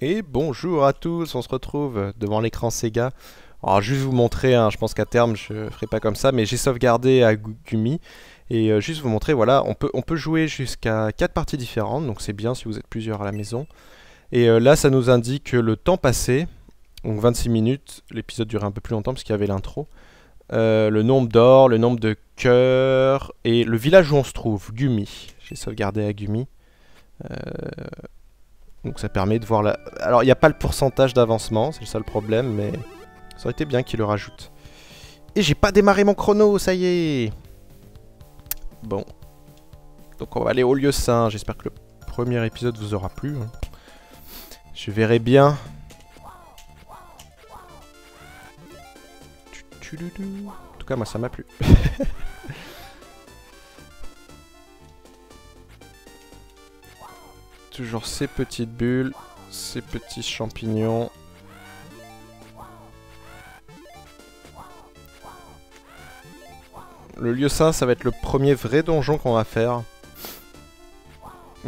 Et bonjour à tous, on se retrouve devant l'écran Sega. Alors juste vous montrer, hein, je pense qu'à terme je ferai pas comme ça, mais j'ai sauvegardé à Gumi. Et euh, juste vous montrer, voilà, on peut, jouer jusqu'à 4 parties différentes, donc c'est bien si vous êtes plusieurs à la maison. Et euh, là ça nous indique le temps passé, donc 26 minutes, l'épisode durait un peu plus longtemps parce qu'il y avait l'intro. Euh, le nombre d'or, le nombre de cœurs, et le village où on se trouve, Gumi. J'ai sauvegardé à Gumi. Donc ça permet de voir la... Alors il n'y a pas le pourcentage d'avancement, c'est le seul problème, mais ça aurait été bien qu'il le rajoute. Et j'ai pas démarré mon chrono, ça y est Bon. Donc on va aller au lieu saint, j'espère que le premier épisode vous aura plu. Hein. Je verrai bien. En tout cas moi ça m'a plu. toujours ces petites bulles, ces petits champignons. Le lieu saint, ça va être le premier vrai donjon qu'on va faire.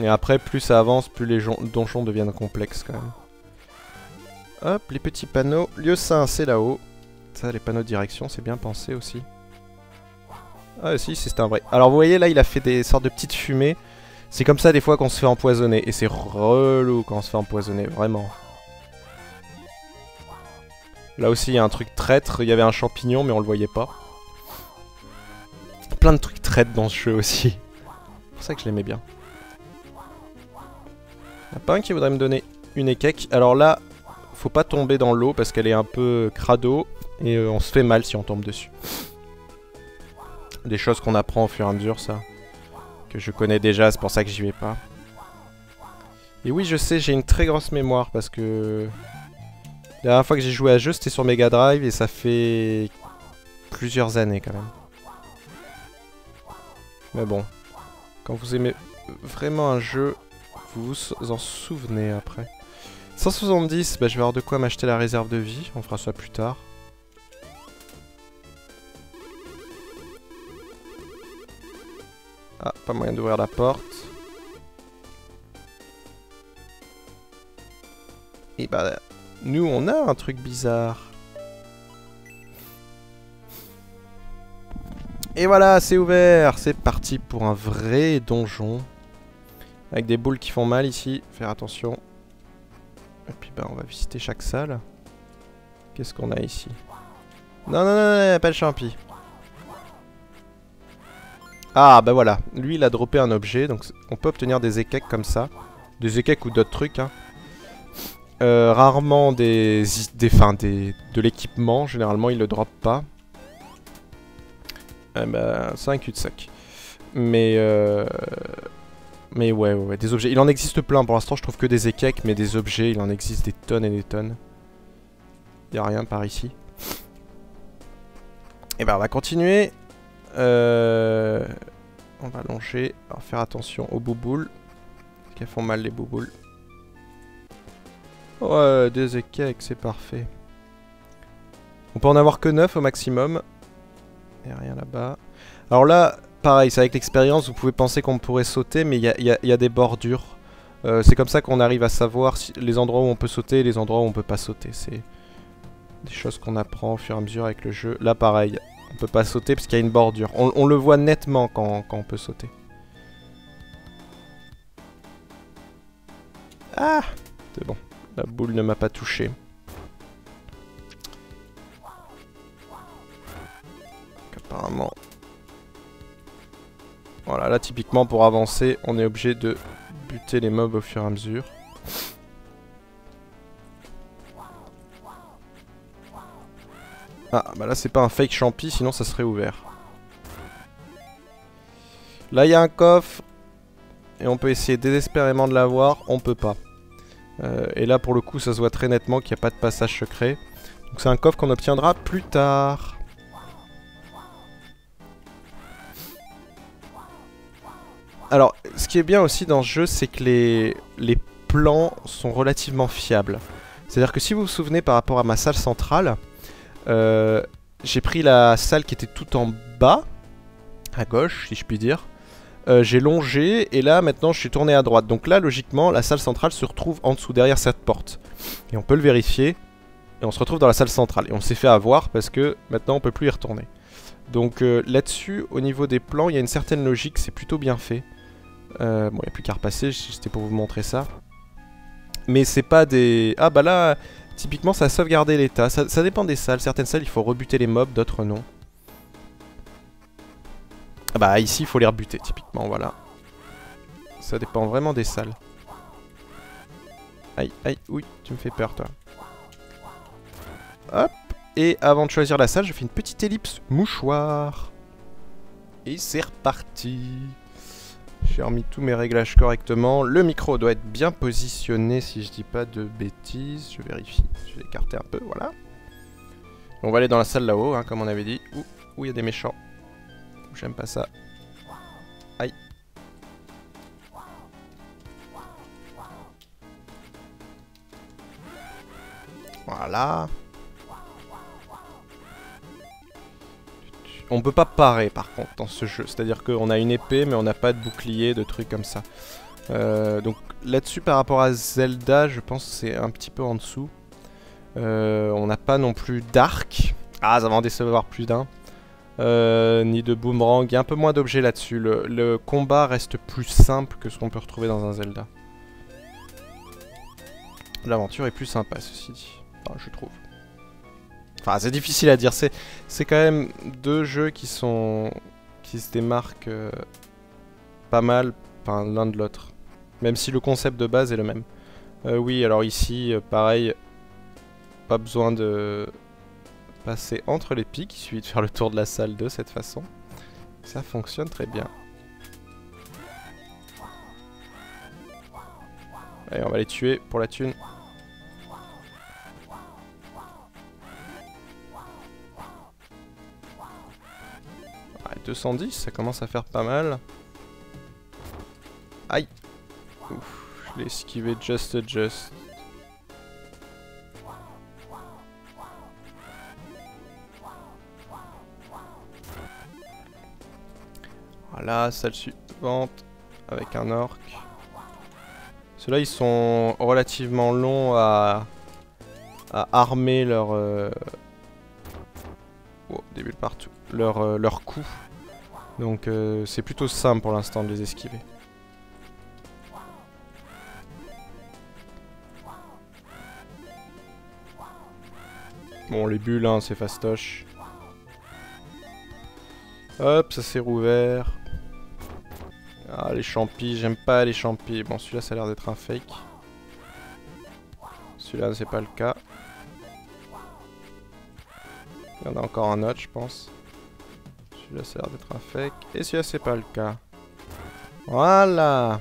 Et après, plus ça avance, plus les donjons deviennent complexes quand même. Hop, les petits panneaux. Lieu saint, c'est là-haut. Ça, les panneaux de direction, c'est bien pensé aussi. Ah si, c'est un vrai. Alors vous voyez, là, il a fait des sortes de petites fumées. C'est comme ça des fois qu'on se fait empoisonner. Et c'est relou quand on se fait empoisonner, vraiment. Là aussi, il y a un truc traître. Il y avait un champignon, mais on le voyait pas. Plein de trucs traîtres dans ce jeu aussi. C'est pour ça que je l'aimais bien. Il a pas un qui voudrait me donner une équèque. Alors là, faut pas tomber dans l'eau parce qu'elle est un peu crado. Et euh, on se fait mal si on tombe dessus. Des choses qu'on apprend au fur et à mesure, ça que je connais déjà, c'est pour ça que j'y vais pas. Et oui, je sais, j'ai une très grosse mémoire parce que... La dernière fois que j'ai joué à jeu, c'était sur Mega Drive et ça fait plusieurs années quand même. Mais bon, quand vous aimez vraiment un jeu, vous vous en souvenez après. 170, bah, je vais avoir de quoi m'acheter la réserve de vie, on fera ça plus tard. Ah, pas moyen d'ouvrir la porte. Et bah, nous on a un truc bizarre. Et voilà, c'est ouvert C'est parti pour un vrai donjon. Avec des boules qui font mal ici, faire attention. Et puis bah on va visiter chaque salle. Qu'est-ce qu'on a ici? Non, non, non, non, pas de champi. Ah bah voilà, lui il a droppé un objet, donc on peut obtenir des équecs comme ça. Des équecs ou d'autres trucs. Hein. Euh, rarement des, des, fin, de l'équipement, généralement il le drop pas. Eh bah, c'est un cul-de-sac. Mais euh... Mais ouais, ouais, des objets. Il en existe plein, pour l'instant je trouve que des équecs, mais des objets, il en existe des tonnes et des tonnes. Y a rien par ici. Et bah on va continuer. Euh, on va longer. Alors faire attention aux bouboules. Qu'elles font mal les bouboules. Ouais, des équecs, c'est parfait. On peut en avoir que 9 au maximum. A rien là-bas. Alors là, pareil, c'est avec l'expérience, vous pouvez penser qu'on pourrait sauter, mais il y a, des bordures. Euh, c'est comme ça qu'on arrive à savoir les endroits où on peut sauter et les endroits où on peut pas sauter. C'est des choses qu'on apprend au fur et à mesure avec le jeu. Là, pareil, on peut pas sauter parce qu'il y a une bordure. On, le voit nettement quand, on peut sauter. Ah C'est bon. La boule ne m'a pas touché. apparemment... Voilà, là typiquement pour avancer, on est obligé de buter les mobs au fur et à mesure. Ah, bah là c'est pas un fake champi, sinon ça serait ouvert. Là il y a un coffre. Et on peut essayer désespérément de l'avoir, on peut pas. Euh, et là pour le coup ça se voit très nettement qu'il n'y a pas de passage secret. Donc c'est un coffre qu'on obtiendra plus tard. Alors, ce qui est bien aussi dans ce jeu, c'est que les, les plans sont relativement fiables. C'est-à-dire que si vous vous souvenez par rapport à ma salle centrale, euh, j'ai pris la salle qui était tout en bas, à gauche si je puis dire. euh, j'ai longé et là maintenant je suis tourné à droite. Donc là logiquement la salle centrale se retrouve en dessous derrière cette porte. Et on peut le vérifier. Et on se retrouve dans la salle centrale. Et on s'est fait avoir parce que maintenant on peut plus y retourner. Donc euh, là-dessus au niveau des plans il y a une certaine logique, c'est plutôt bien fait. Bon il n'y a plus qu'à repasser, c'était pour vous montrer ça. Mais c'est pas des... Ah bah là typiquement ça a l'état. Ça, ça dépend des salles. Certaines salles il faut rebuter les mobs, d'autres non. Ah bah ici il faut les rebuter typiquement, voilà. Ça dépend vraiment des salles. Aïe, aïe, oui, tu me fais peur toi. Hop, et avant de choisir la salle, je fais une petite ellipse mouchoir. Et c'est reparti. J'ai remis tous mes réglages correctement. Le micro doit être bien positionné si je dis pas de bêtises. Je vérifie. Je vais l'écarter un peu, voilà. On va aller dans la salle là-haut, hein, comme on avait dit. Où il y a des méchants. J'aime pas ça. Aïe. Voilà. On peut pas parer par contre dans ce jeu. C'est-à-dire qu'on a une épée mais on n'a pas de bouclier, de trucs comme ça. Euh, donc là-dessus par rapport à Zelda, je pense que c'est un petit peu en dessous. Euh, on n'a pas non plus d'arc. Ah, ça va en décevoir plus d'un. Euh, ni de boomerang. Il y a un peu moins d'objets là-dessus. Le, combat reste plus simple que ce qu'on peut retrouver dans un Zelda. L'aventure est plus sympa, ceci dit. Je trouve. Enfin, c'est difficile à dire. C'est quand même deux jeux qui sont... qui se démarquent euh, pas mal l'un de l'autre. Même si le concept de base est le même. Euh, oui, alors ici, pareil, pas besoin de passer entre les pics, il suffit de faire le tour de la salle de cette façon. Ça fonctionne très bien. Allez, on va les tuer pour la thune. 210, ça commence à faire pas mal. Aïe Ouf, je l'ai esquivé just just. Voilà, salle suivante avec un orc. Ceux-là, ils sont relativement longs à, à armer leur... Euh... Oh, des partout. Leur, euh, leur coup. Donc euh, c'est plutôt simple pour l'instant de les esquiver. Bon, les bulles, hein, c'est fastoche. Hop, ça s'est rouvert. Ah, les champis, j'aime pas les champis. Bon, celui-là, ça a l'air d'être un fake. Celui-là, c'est pas le cas. Il y en a encore un autre, je pense. Ça a l'air d'être un fake. Et celui-là, c'est pas le cas. Voilà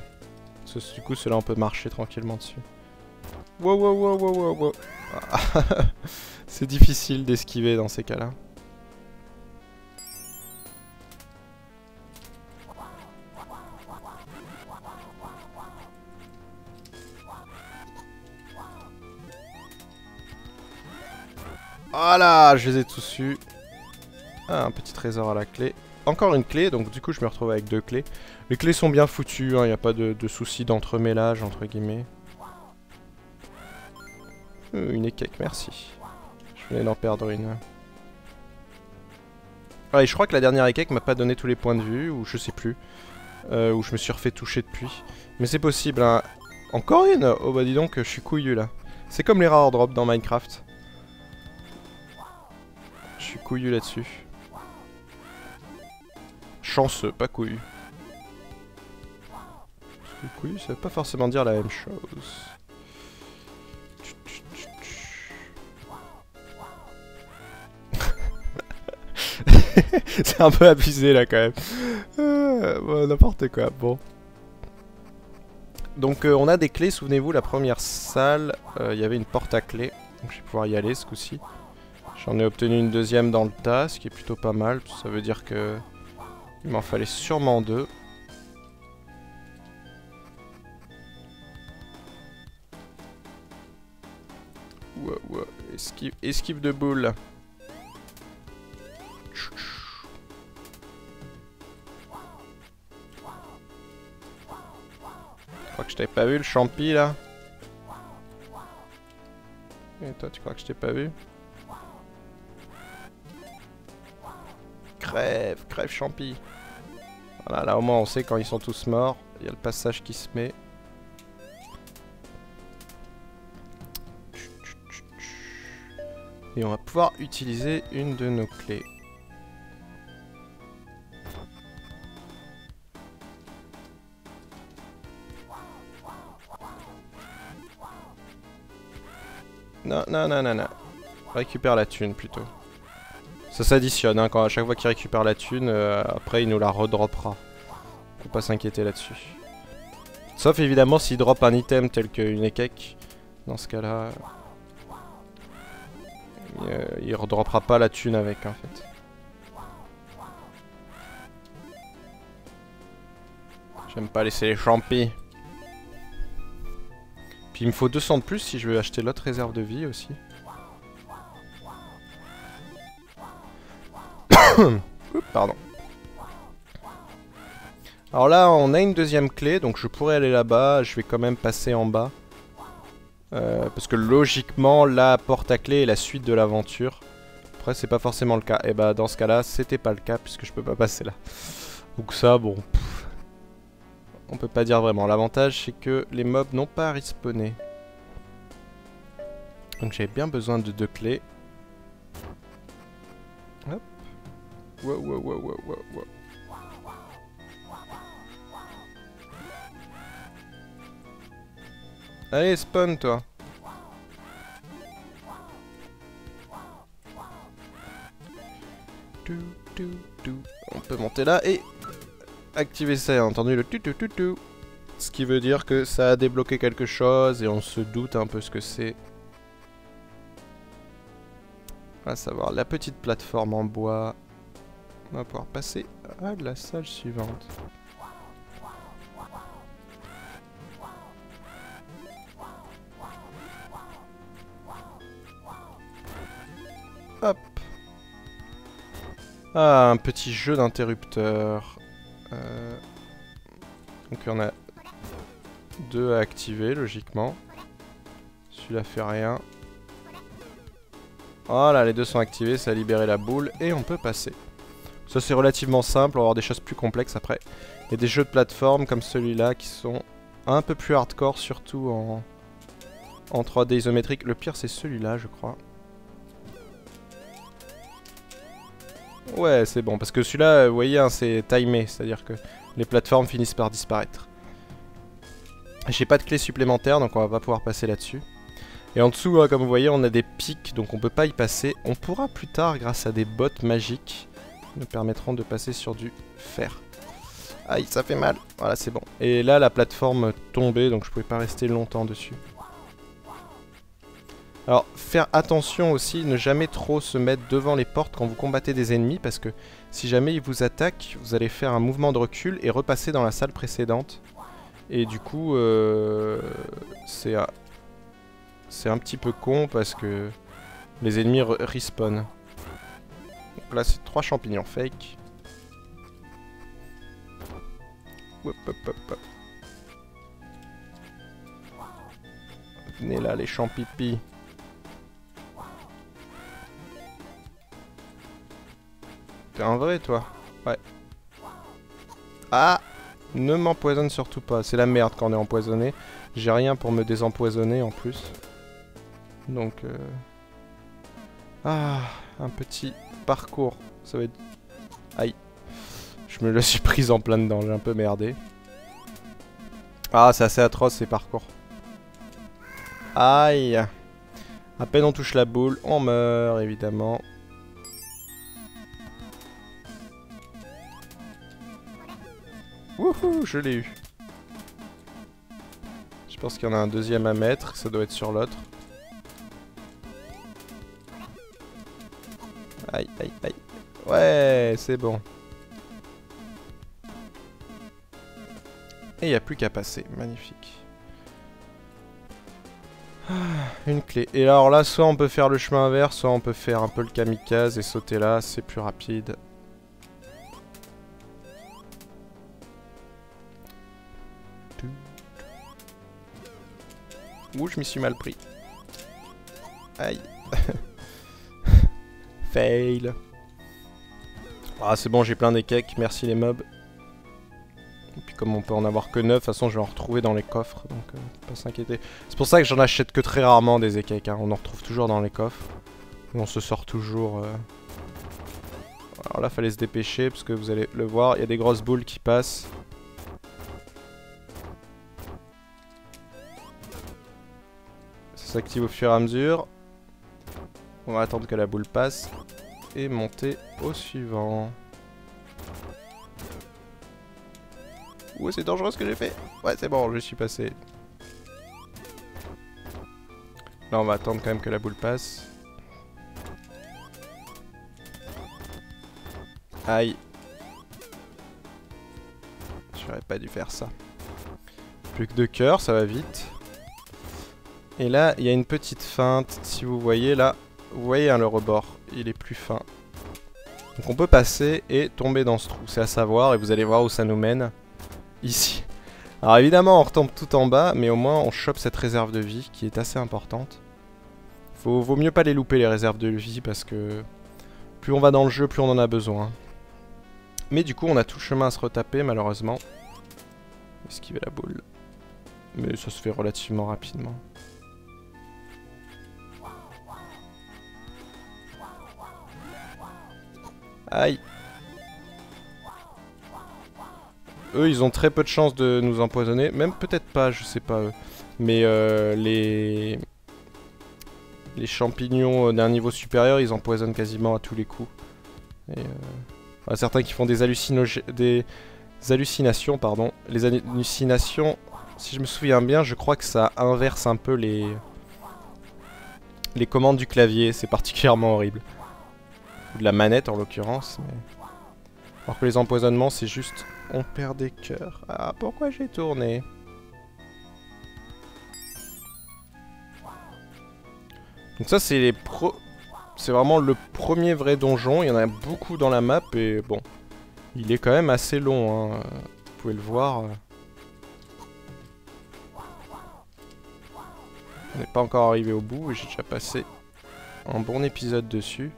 Du coup, celui-là, on peut marcher tranquillement dessus. C'est difficile d'esquiver dans ces cas-là. Voilà, je les ai tous eus. Ah, un petit trésor à la clé. Encore une clé, donc du coup je me retrouve avec deux clés. Les clés sont bien foutues, il hein, n'y a pas de, soucis d'entremêlage, entre guillemets. Euh, une équèque, merci. Je venais d'en perdre une. Ah, et je crois que la dernière équèque m'a pas donné tous les points de vue, ou je sais plus. Euh, ou je me suis refait toucher depuis. Mais c'est possible, hein. Encore une? Oh bah dis donc, je suis couillu là. C'est comme les rares drops dans Minecraft suis couillu là-dessus. Pas couillu. couillu, ça veut pas forcément dire la même chose. C'est un peu abusé là quand même. Euh, n'importe quoi, bon. Donc euh, on a des clés, souvenez-vous, la première salle, euh, il y avait une porte à clé. Donc je vais pouvoir y aller ce coup-ci. J'en ai obtenu une deuxième dans le tas, ce qui est plutôt pas mal. Ça veut dire que il m'en fallait sûrement deux. Esquive, esquive de boule. t'ai pas vu le champi là Et toi, tu crois que je t'ai pas vu? Crève, crève champi. Voilà, là au moins on sait quand ils sont tous morts. Il y a le passage qui se met. Et on va pouvoir utiliser une de nos clés. Non, non, non, non, non. Récupère la thune plutôt. Ça s'additionne, hein, quand à chaque fois qu'il récupère la thune, euh, après il nous la redroppera. Faut pas s'inquiéter là-dessus. Sauf évidemment s'il drop un item tel qu'une ékek. Dans ce cas-là... Euh, il redroppera pas la thune avec en fait. J'aime pas laisser les champis. Puis il me faut 200 de plus si je veux acheter l'autre réserve de vie aussi. Pardon. Alors là, on a une deuxième clé, donc je pourrais aller là-bas. Je vais quand même passer en bas. Euh, parce que logiquement, la porte à clé est la suite de l'aventure. Après, c'est pas forcément le cas. Et bah, dans ce cas-là, c'était pas le cas, puisque je peux pas passer là. Donc ça, bon... on peut pas dire vraiment. L'avantage, c'est que les mobs n'ont pas respawné. Donc j'avais bien besoin de deux clés. Hop. Wow, wow, wow, wow, Allez, spawn toi. On peut monter là et activer ça, entendu le tu tu tu tu. Ce qui veut dire que ça a débloqué quelque chose et on se doute un peu ce que c'est. À savoir la petite plateforme en bois. On va pouvoir passer à la salle suivante. Hop. Ah, un petit jeu d'interrupteur. Euh, donc en a deux à activer, logiquement. Celui-là fait rien. Voilà, les deux sont activés, ça a libéré la boule et on peut passer. Ça c'est relativement simple, on va avoir des choses plus complexes après. Il y a des jeux de plateforme comme celui-là qui sont un peu plus hardcore, surtout en, en 3D isométrique. Le pire c'est celui-là je crois. Ouais, c'est bon, parce que celui-là, vous voyez, hein, c'est timé, c'est-à-dire que les plateformes finissent par disparaître. J'ai pas de clé supplémentaire, donc on va pas pouvoir passer là-dessus. Et en dessous, hein, comme vous voyez, on a des pics, donc on peut pas y passer. On pourra plus tard, grâce à des bottes magiques, nous permettront de passer sur du fer. Aïe, ça fait mal. Voilà, c'est bon. Et là, la plateforme tombait, donc je pouvais pas rester longtemps dessus. Alors, faire attention aussi, ne jamais trop se mettre devant les portes quand vous combattez des ennemis, parce que si jamais ils vous attaquent, vous allez faire un mouvement de recul et repasser dans la salle précédente. Et du coup, euh, c'est un petit peu con parce que les ennemis respawn. C'est trois champignons fake. Hop, hop, hop, Venez là, les champipis. T'es un vrai, toi Ouais. Ah Ne m'empoisonne surtout pas. C'est la merde quand on est empoisonné. J'ai rien pour me désempoisonner en plus. Donc... Euh... Ah Un petit parcours. Ça va être... Aïe. Je me le suis prise en plein dedans. J'ai un peu merdé. Ah, c'est assez atroce ces parcours. Aïe À peine on touche la boule, on meurt évidemment. Wouhou, je l'ai eu. Je pense qu'il y en a un deuxième à mettre, ça doit être sur l'autre. Aïe, aïe, aïe. Ouais, c'est bon. Et il n'y a plus qu'à passer, magnifique. Ah, une clé. Et alors là, soit on peut faire le chemin inverse, soit on peut faire un peu le kamikaze et sauter là, c'est plus rapide. Ouh, je m'y suis mal pris. Aïe. Fail. Ah, c'est bon, j'ai plein d'échecs. Merci les mobs. Et puis comme on peut en avoir que 9, de toute façon je vais en retrouver dans les coffres, donc euh, pas s'inquiéter. C'est pour ça que j'en achète que très rarement des échecs, hein. on en retrouve toujours dans les coffres. on se sort toujours... Euh. Alors là fallait se dépêcher parce que vous allez le voir, il y a des grosses boules qui passent. Ça s'active au fur et à mesure. On va attendre que la boule passe et monter au suivant. Ouh, c'est dangereux ce que j'ai fait. Ouais, c'est bon, je suis passé. Là, on va attendre quand même que la boule passe. Aïe. J'aurais pas dû faire ça. Plus que deux cœurs, ça va vite. Et là, il y a une petite feinte. Si vous voyez là, vous voyez hein, le rebord, il est plus fin. Donc on peut passer et tomber dans ce trou. C'est à savoir et vous allez voir où ça nous mène ici. Alors évidemment on retombe tout en bas, mais au moins on chope cette réserve de vie qui est assez importante. Faut, vaut mieux pas les louper les réserves de vie parce que plus on va dans le jeu, plus on en a besoin. Mais du coup on a tout le chemin à se retaper malheureusement. Esquiver la boule. Mais ça se fait relativement rapidement. Aïe Eux, ils ont très peu de chances de nous empoisonner. Même peut-être pas, je sais pas eux. Mais euh, les... Les champignons d'un niveau supérieur, ils empoisonnent quasiment à tous les coups. Euh... certains qui font des, des hallucinations, pardon. Les hallucinations, si je me souviens bien, je crois que ça inverse un peu les... Les commandes du clavier, c'est particulièrement horrible. Ou de la manette en l'occurrence. Mais... Alors que les empoisonnements, c'est juste on perd des cœurs. Ah, pourquoi j'ai tourné? Donc ça, c'est les pro... C'est vraiment le premier vrai donjon. Il y en a beaucoup dans la map et bon... Il est quand même assez long, hein. Vous pouvez le voir. On n'est pas encore arrivé au bout et j'ai déjà passé un bon épisode dessus.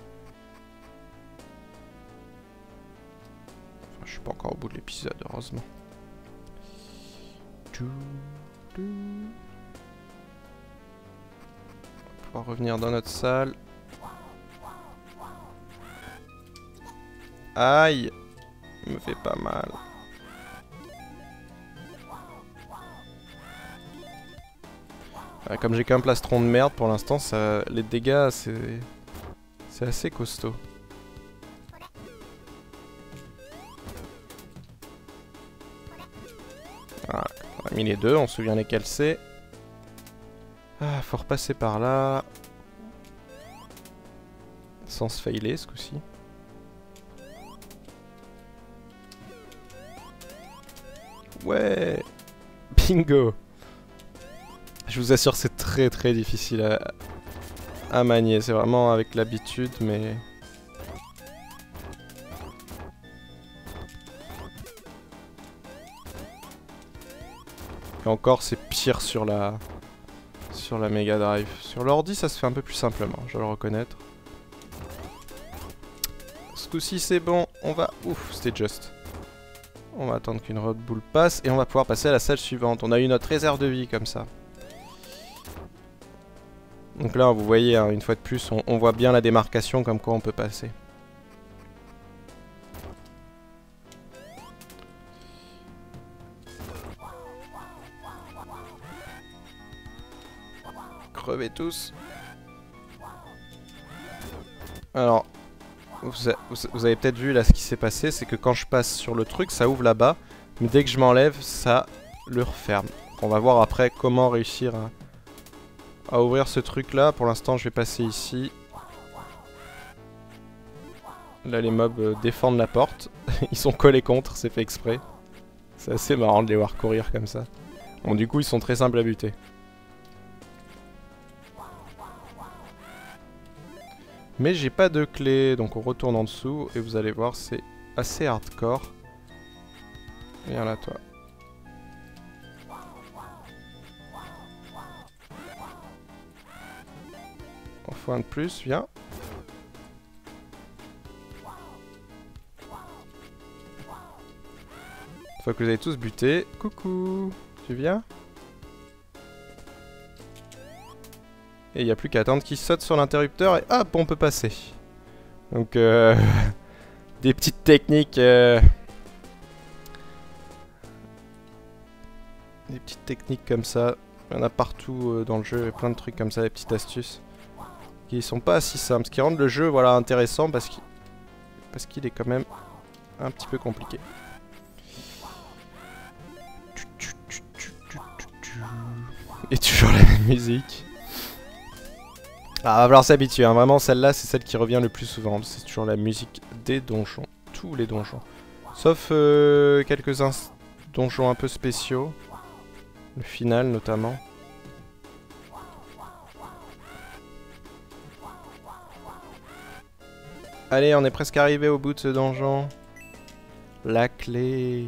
Pas encore au bout de l'épisode, heureusement. On va pouvoir revenir dans notre salle. Aïe me fait pas mal. comme j'ai qu'un plastron de merde pour l'instant, les dégâts c'est assez costaud. Mis les deux, on se souvient lesquels c'est. Ah, faut repasser par là. Sans se failer ce coup-ci. Ouais Bingo Je vous assure, c'est très très difficile à manier. C'est vraiment avec l'habitude, mais... Et encore, c'est pire sur la sur la Mega Drive. Sur l'ordi, ça se fait un peu plus simplement, je dois le reconnaître. Ce coup-ci, c'est bon. On va... Ouf, c'était juste. On va attendre qu'une Red Bull passe et on va pouvoir passer à la salle suivante. On a eu notre réserve de vie comme ça. Donc là, vous voyez, hein, une fois de plus, on voit bien la démarcation comme quoi on peut passer. Alors, vous, avez peut-être vu là ce qui s'est passé, c'est que quand je passe sur le truc, ça ouvre là-bas. Mais dès que je m'enlève, ça le referme. On va voir après comment réussir à, ouvrir ce truc là. Pour l'instant, je vais passer ici. Là, les mobs euh, défendent la porte. ils sont collés contre, c'est fait exprès. C'est assez marrant de les voir courir comme ça. Bon, du coup, ils sont très simples à buter. Mais j'ai pas de clé, donc on retourne en dessous et vous allez voir, c'est assez hardcore. Viens là, toi. Un de plus, viens. Une fois que vous avez tous buté, coucou, tu viens? Et il n'y a plus qu'à attendre qu'il saute sur l'interrupteur et hop, on peut passer. Donc, euh, des petites techniques... Euh, des petites techniques comme ça. Il y en a partout euh, dans le jeu, plein de trucs comme ça, des petites astuces. Qui sont pas si simples, ce qui rend le jeu voilà, intéressant parce qu'il parce qu'il est quand même un petit peu compliqué. Et toujours la même musique. Ah, va falloir s'habituer, hein. vraiment celle-là c'est celle qui revient le plus souvent. C'est toujours la musique des donjons, tous les donjons. Sauf euh, quelques donjons un peu spéciaux. Le final notamment. Allez, on est presque arrivé au bout de ce donjon. La clé.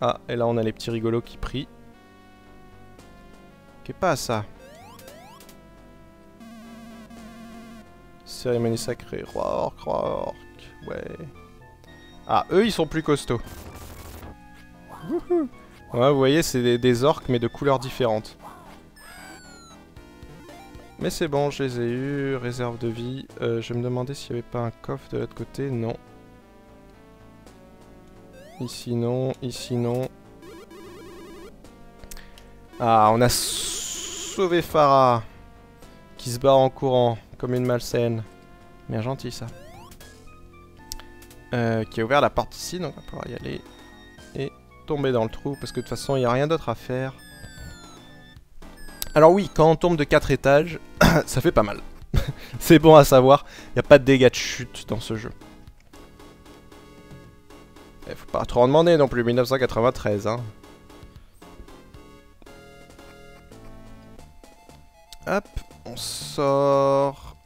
Ah, et là on a les petits rigolos qui prient. Qu'est pas ça Cérémonie sacrée. Roark, roark. Ouais. Ah, eux ils sont plus costauds. Ouais, vous voyez, c'est des, orques, mais de couleurs différentes. Mais c'est bon, je les ai eus. Réserve de vie. Euh, je me demandais s'il n'y avait pas un coffre de l'autre côté. Non. Ici non, ici non. Ah, on a sauvé Farah. Qui se barre en courant, comme une malsaine. Bien gentil ça. Euh, qui a ouvert la porte ici, donc on va pouvoir y aller. Et tomber dans le trou parce que de toute façon il n'y a rien d'autre à faire. Alors oui, quand on tombe de 4 étages, ça fait pas mal. C'est bon à savoir, il n'y a pas de dégâts de chute dans ce jeu. Eh, faut pas trop en demander non plus, 1993 hein. Hop, on sort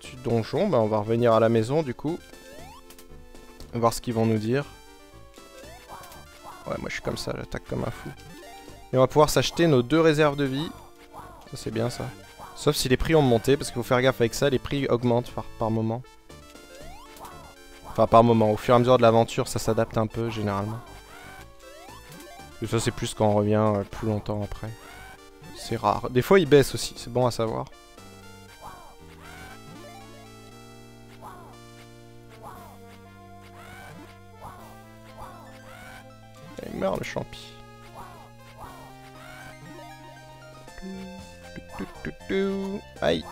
du donjon, bah on va revenir à la maison du coup. Voir ce qu'ils vont nous dire. Ouais, moi je suis comme ça, j'attaque comme un fou. Et on va pouvoir s'acheter nos deux réserves de vie. Ça c'est bien ça. Sauf si les prix ont monté, parce qu'il faut faire gaffe avec ça, les prix augmentent par, moment. Enfin par moment, au fur et à mesure de l'aventure ça s'adapte un peu généralement. Et ça c'est plus quand on revient euh, plus longtemps après. C'est rare. Des fois ils baissent aussi, c'est bon à savoir. Il meurt le champi. Aïe.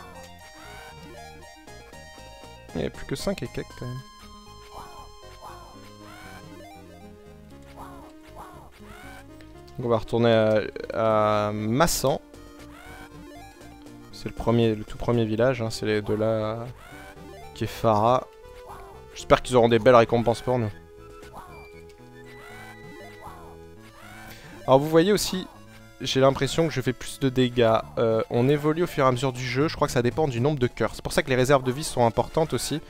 Il n'y a plus que 5 et quelques quand même. On va retourner à, Massan. C'est le premier, le tout premier village, hein. c'est de là qui est Farah. J'espère qu'ils auront des belles récompenses pour nous. Alors vous voyez aussi, j'ai l'impression que je fais plus de dégâts. Euh, on évolue au fur et à mesure du jeu, je crois que ça dépend du nombre de cœurs. C'est pour ça que les réserves de vie sont importantes aussi.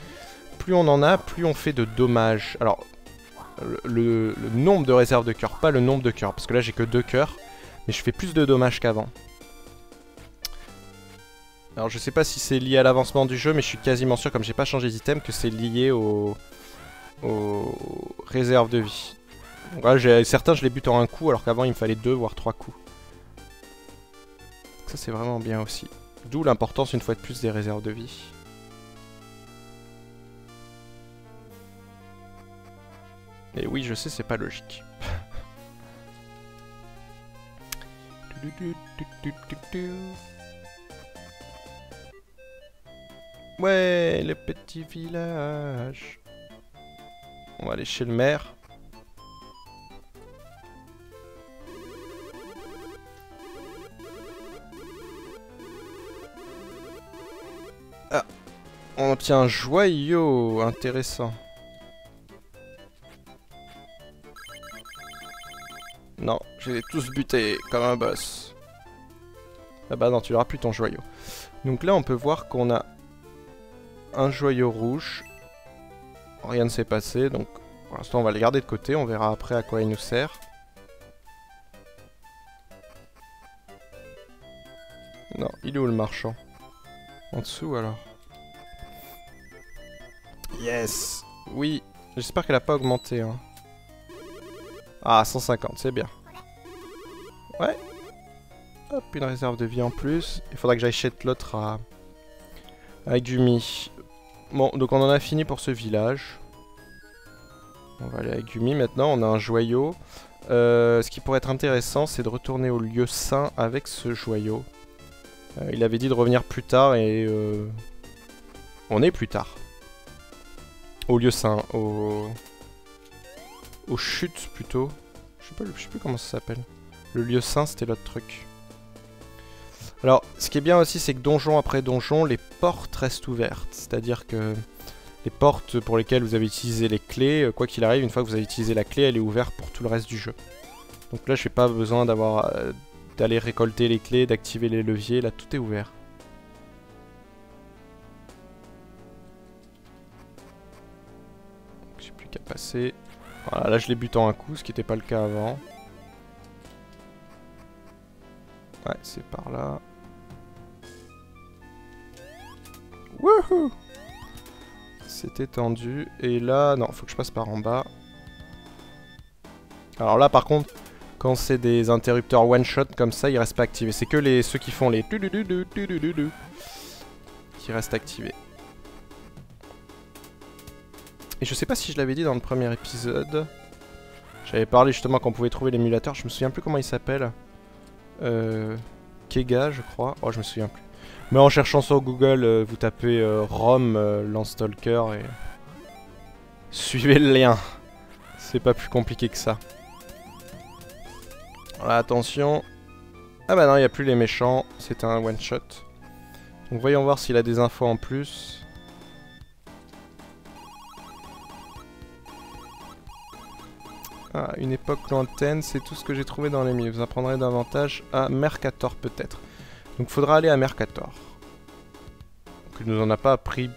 Plus on en a, plus on fait de dommages. Alors, le, nombre de réserves de cœurs, pas le nombre de cœurs. Parce que là j'ai que deux cœurs, mais je fais plus de dommages qu'avant. Alors je sais pas si c'est lié à l'avancement du jeu, mais je suis quasiment sûr, comme j'ai pas changé d'item, que c'est lié aux réserves de vie. Ouais, certains je les bute en un coup alors qu'avant il me fallait deux voire trois coups. Ça c'est vraiment bien aussi. D'où l'importance une fois de plus des réserves de vie. Et oui je sais c'est pas logique. Ouais, le petit village. On va aller chez le maire. On obtient un joyau. Intéressant. Non, je les tous butés comme un boss. Ah bah non, tu n'auras plus ton joyau. Donc là, on peut voir qu'on a un joyau rouge. Rien ne s'est passé, donc pour l'instant, on va le garder de côté. On verra après à quoi il nous sert. Non, il est où le marchand? En dessous alors Yes Oui, j'espère qu'elle a pas augmenté. Hein. Ah, 150, c'est bien. Ouais. Hop, une réserve de vie en plus. Il faudra que j'achète l'autre à... à Gumi. Bon, donc on en a fini pour ce village. On va aller à Gumi maintenant, on a un joyau. Euh, ce qui pourrait être intéressant, c'est de retourner au lieu saint avec ce joyau. Euh, il avait dit de revenir plus tard et... Euh, on est plus tard. Au lieu saint, au... Aux chutes plutôt. Je sais, plus comment ça s'appelle. Le lieu saint, c'était l'autre truc. Alors, ce qui est bien aussi, c'est que donjon après donjon, les portes restent ouvertes. C'est-à-dire que les portes pour lesquelles vous avez utilisé les clés, euh, quoi qu'il arrive, une fois que vous avez utilisé la clé, elle est ouverte pour tout le reste du jeu. Donc là, je n'ai pas besoin d'avoir euh, d'aller récolter les clés, d'activer les leviers, là, tout est ouvert. J'ai plus qu'à passer. Voilà, là je les bute en un coup, ce qui n'était pas le cas avant. Ouais, c'est par là. Wouhou C'est étendu. Et là, non, faut que je passe par en bas. Alors là, par contre, quand c'est des interrupteurs one-shot comme ça, ils restent pas activés. C'est que les ceux qui font les qui restent activés. Et je sais pas si je l'avais dit dans le premier épisode. J'avais parlé justement qu'on pouvait trouver l'émulateur. Je me souviens plus comment il s'appelle. Euh, Kega, je crois. Oh, je me souviens plus. Mais en cherchant sur Google, euh, vous tapez euh, ROM euh, Landstalker et suivez le lien. C'est pas plus compliqué que ça. Voilà, attention. Ah bah non, il n'y a plus les méchants. C'est un one shot. Donc voyons voir s'il a des infos en plus. Une époque lointaine, c'est tout ce que j'ai trouvé dans les milieux. Vous apprendrez davantage à Mercator peut-être. Donc faudra aller à Mercator. Donc il nous en a pas appris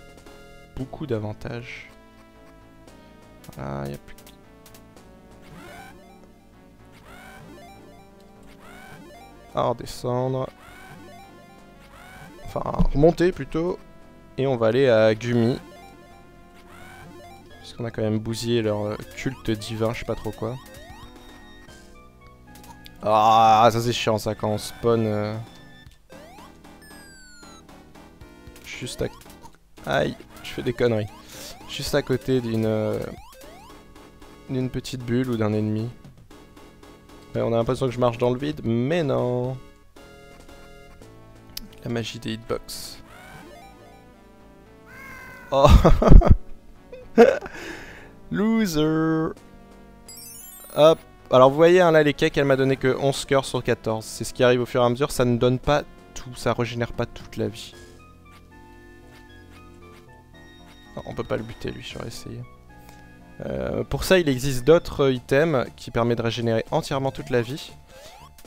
beaucoup d'avantages. Ah, il a plus... À redescendre. Enfin, remonter plutôt. Et on va aller à Gumi. Puisqu'on a quand même bousillé leur euh, culte divin, je sais pas trop quoi. Ah, ça c'est chiant ça quand on spawn. Euh, juste à... Aïe, je fais des conneries. Juste à côté d'une... Euh, d'une petite bulle ou d'un ennemi. on a l'impression que je marche dans le vide, mais non. La magie des hitbox. Oh Loser. Hop. Alors vous voyez hein, là les cakes elle m'a donné que 11 cœurs sur 14 C'est ce qui arrive au fur et à mesure. Ça ne donne pas tout. Ça régénère pas toute la vie. Non, On peut pas le buter lui. J'aurais essayé. Euh, Pour ça il existe d'autres items Qui permettent de régénérer entièrement toute la vie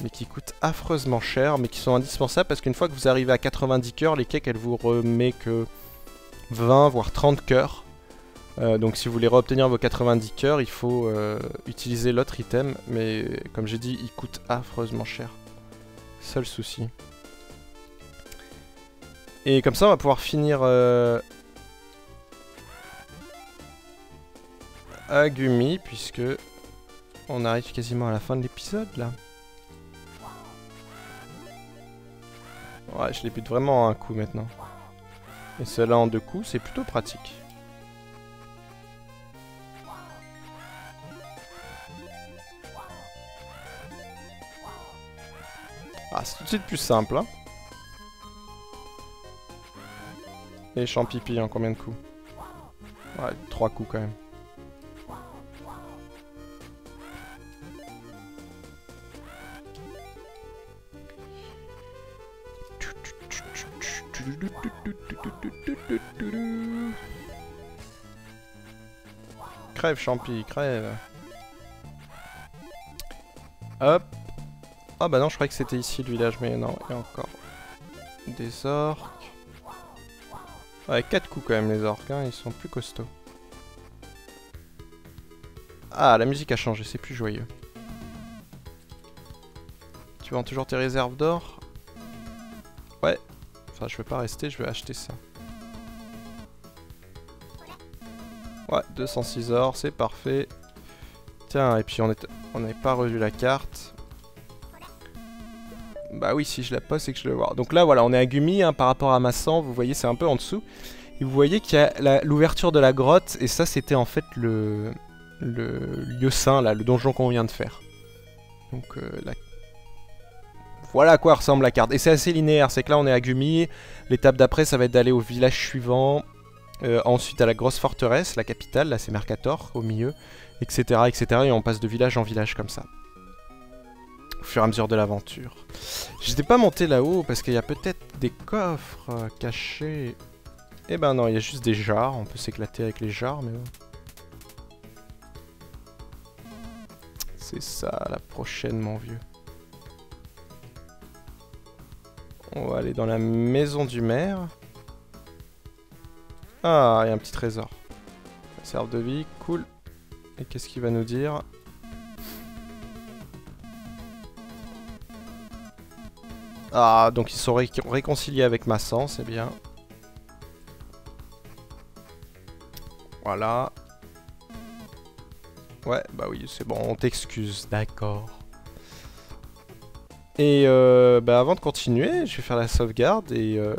Mais qui coûtent affreusement cher Mais qui sont indispensables parce qu'une fois que vous arrivez à 90 cœurs Les cakes elle vous remet que 20 voire 30 cœurs euh, donc si vous voulez réobtenir vos 90 cœurs, il faut euh, utiliser l'autre item, mais comme j'ai dit, il coûte affreusement cher. Seul souci. Et comme ça, on va pouvoir finir euh, à Gumi, puisque on arrive quasiment à la fin de l'épisode, là. Ouais, je les bute vraiment en un coup maintenant. Et cela en deux coups, c'est plutôt pratique. C'est tout de suite plus simple. Hein. Et champipi en combien de coups? Ouais, 3 coups quand même. Crève, champi, crève. Hop. Ah bah non, je croyais que c'était ici le village, mais non, il y a encore des orques. Ouais, 4 coups quand même les orques, hein, ils sont plus costauds. Ah, la musique a changé, c'est plus joyeux. Tu vends toujours tes réserves d'or? Ouais. Enfin, je veux pas rester, je veux acheter ça. Ouais, 206 or, c'est parfait. Tiens, et puis on on n'avait pas revu la carte. Bah oui, si je la pose, c'est que je le vois. Donc là, voilà, on est à Gumi hein, par rapport à Massan. Vous voyez, c'est un peu en dessous. Et vous voyez qu'il y a l'ouverture de la grotte. Et ça, c'était en fait le, le lieu saint, là, le donjon qu'on vient de faire. Donc euh, voilà à quoi ressemble la carte. Et c'est assez linéaire. C'est que là, on est à Gumi. L'étape d'après, ça va être d'aller au village suivant. Euh, ensuite à la grosse forteresse, la capitale, là c'est Mercator au milieu, etc., etc. Et on passe de village en village comme ça. Au fur et à mesure de l'aventure. J'étais pas monté là-haut parce qu'il y a peut-être des coffres euh, cachés. Eh ben non, il y a juste des jarres. On peut s'éclater avec les jarres, mais... C'est ça, la prochaine, mon vieux. On va aller dans la maison du maire. Ah, il y a un petit trésor. Serve de vie, cool. Et qu'est-ce qu'il va nous dire? Ah, donc ils sont réconciliés avec Massan, c'est bien. Voilà. Ouais, bah oui, c'est bon, on t'excuse, d'accord. Et euh, bah avant de continuer, je vais faire la sauvegarde et, euh,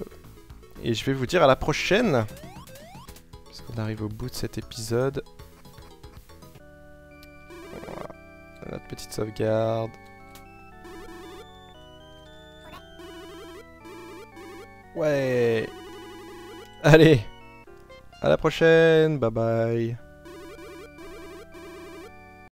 et je vais vous dire à la prochaine. On arrive au bout de cet épisode. Voilà. Notre petite sauvegarde. Ouais. Allez. À la prochaine. Bye bye.